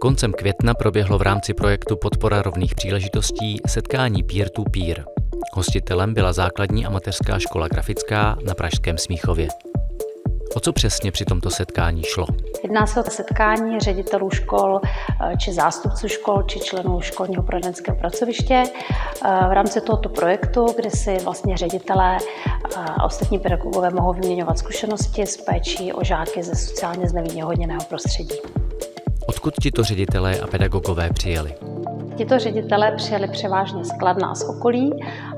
Koncem května proběhlo v rámci projektu Podpora rovných příležitostí setkání peer-to-peer. Hostitelem byla základní amatéřská škola grafická na Pražském Smíchově. O co přesně při tomto setkání šlo? Jedná se o setkání ředitelů škol, eh, či zástupců škol, či členů školního poradenského pracoviště eh, v rámci tohoto projektu, kde si vlastně ředitelé a ostatní pedagogové mohou vyměňovat zkušenosti s péčí o žáky ze sociálně znevýhodněného prostředí. Odkud tito ředitelé a pedagogové přijeli? Tito ředitelé přijeli převážně z Kladna z okolí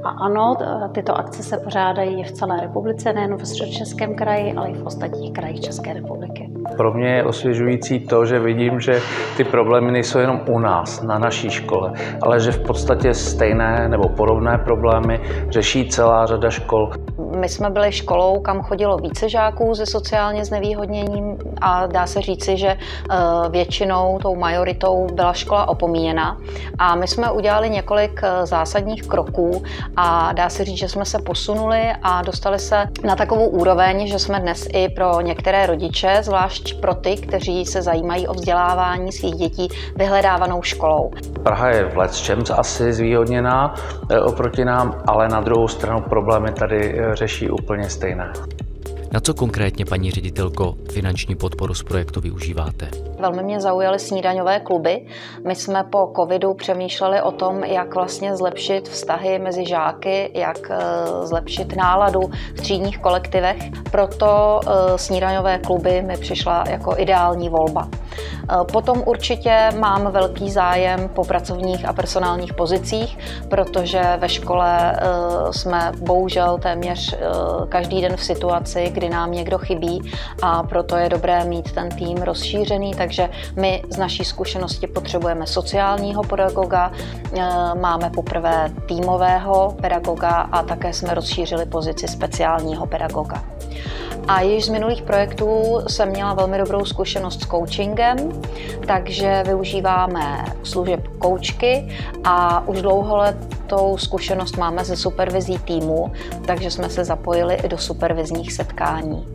a ano, tyto akce se pořádají v celé republice, nejen v Středočeském kraji, ale i v ostatních krajích České republiky. Pro mě je osvěžující to, že vidím, že ty problémy nejsou jenom u nás, na naší škole, ale že v podstatě stejné nebo podobné problémy řeší celá řada škol. My jsme byli školou, kam chodilo více žáků se sociálně znevýhodněním a dá se říci, že eh, většinou, tou majoritou byla škola opomíjena. A my jsme udělali několik eh, zásadních kroků a dá se říct, že jsme se posunuli a dostali se na takovou úroveň, že jsme dnes i pro některé rodiče, zvlášť pro ty, kteří se zajímají o vzdělávání svých dětí, vyhledávanou školou. Praha je v čem asi zvýhodněná eh, oproti nám, ale na druhou stranu problémy tady řeší úplně stejné. Na co konkrétně, paní ředitelko, finanční podporu z projektu využíváte? Velmi mě zaujaly snídaňové kluby. My jsme po covidu přemýšleli o tom, jak vlastně zlepšit vztahy mezi žáky, jak eh, zlepšit náladu v třídních kolektivech. Proto eh, snídaňové kluby mi přišla jako ideální volba. Eh, potom určitě mám velký zájem po pracovních a personálních pozicích, protože ve škole jsme bohužel téměř každý den v situaci, kdy nám někdo chybí a proto je dobré mít ten tým rozšířený, takže my z naší zkušenosti potřebujeme sociálního pedagoga, eh, máme poprvé týmového pedagoga a také jsme rozšířili pozici speciálního pedagoga. A již z minulých projektů jsem měla velmi dobrou zkušenost s coachingem, takže využíváme služeb koučky a už dlouholetou zkušenost máme ze supervizí týmu, takže jsme se zapojili i do supervizních setkání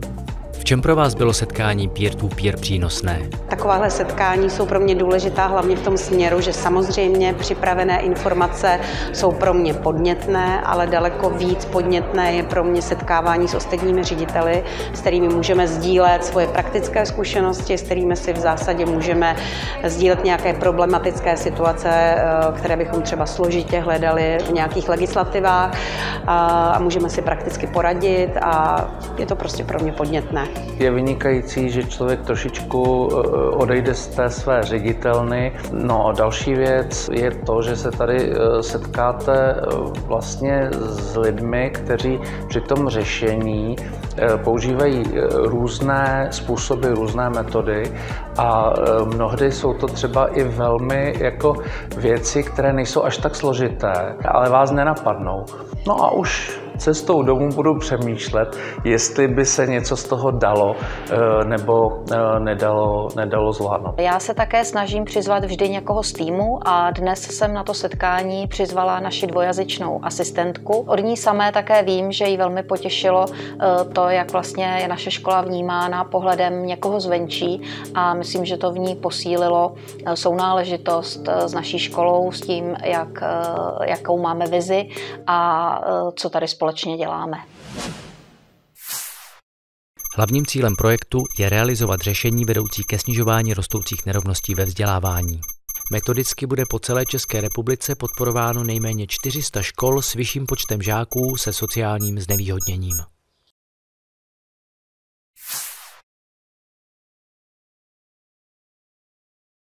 čem pro vás bylo setkání peer-to-peer přínosné? Takováhle setkání jsou pro mě důležitá hlavně v tom směru, že samozřejmě připravené informace jsou pro mě podnětné, ale daleko víc podnětné je pro mě setkávání s ostatními řediteli, s kterými můžeme sdílet svoje praktické zkušenosti, s kterými si v zásadě můžeme sdílet nějaké problematické situace, eh, které bychom třeba složitě hledali v nějakých legislativách a můžeme si prakticky poradit a je to prostě pro mě podnětné. Je vynikající, že člověk trošičku eh, odejde z té své ředitelny. No a další věc je to, že se tady eh, setkáte eh, vlastně s lidmi, kteří při tom řešení používají různé způsoby, různé metody a mnohdy jsou to třeba i velmi jako věci, které nejsou až tak složité, ale vás nenapadnou. No a už cestou domů budu přemýšlet, jestli by se něco z toho dalo eh, nebo eh, nedalo, nedalo zvládnout. Já se také snažím přizvat vždy někoho z týmu a dnes jsem na to setkání přizvala naši dvojazyčnou asistentku. Od ní samé také vím, že jí velmi potěšilo eh, to, jak vlastně je naše škola vnímána pohledem někoho zvenčí a myslím, že to v ní posílilo sounáležitost s naší školou, s tím, jak, jakou máme vizi a co tady společně společně děláme. Hlavním cílem projektu je realizovat řešení vedoucí ke snižování rostoucích nerovností ve vzdělávání. Metodicky bude po celé České republice podporováno nejméně 400 škol s vyšším počtem žáků se sociálním znevýhodněním.